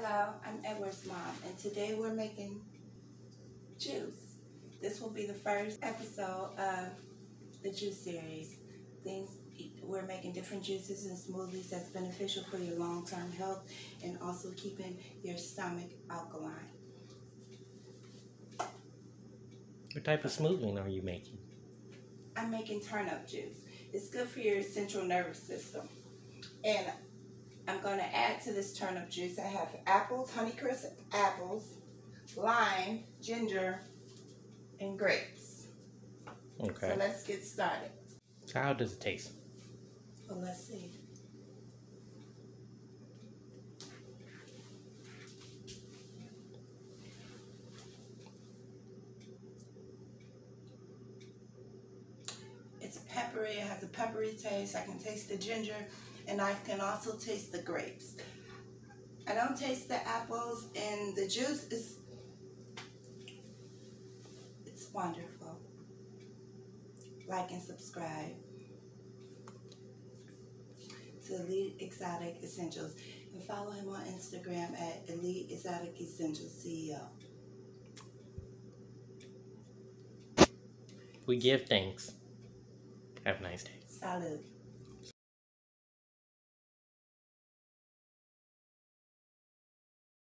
Hello, I'm Edward's mom, and today we're making juice. This will be the first episode of the juice series. Things we're making different juices and smoothies that's beneficial for your long-term health and also keeping your stomach alkaline. What type of smoothie are you making? I'm making turnip juice. It's good for your central nervous system. And I'm going to add to this turnip juice. I have apples, Honeycrisp apples, lime, ginger, and grapes. Okay. So let's get started. So how does it taste? Well, let's see. It's peppery. It has a peppery taste. I can taste the ginger, and I can also taste the grapes. I don't taste the apples, and the juice is it's wonderful. Like and subscribe to Elite Exotic Essentials and follow him on Instagram at Elite Exotic Essentials CEO. We give thanks. Have a nice day. Salud.